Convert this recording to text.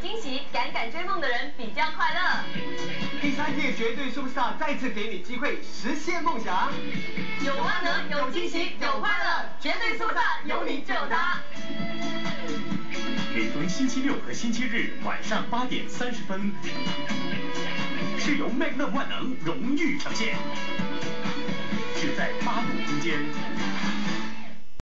惊喜，敢敢追梦的人比较快乐。第三届绝对说不上，再次给你机会实现梦想。有万能，有惊喜，有快乐，绝对说不上，有你就有他。每逢星期六和星期日晚上八点三十分，是由 Magnum 万能荣誉呈现。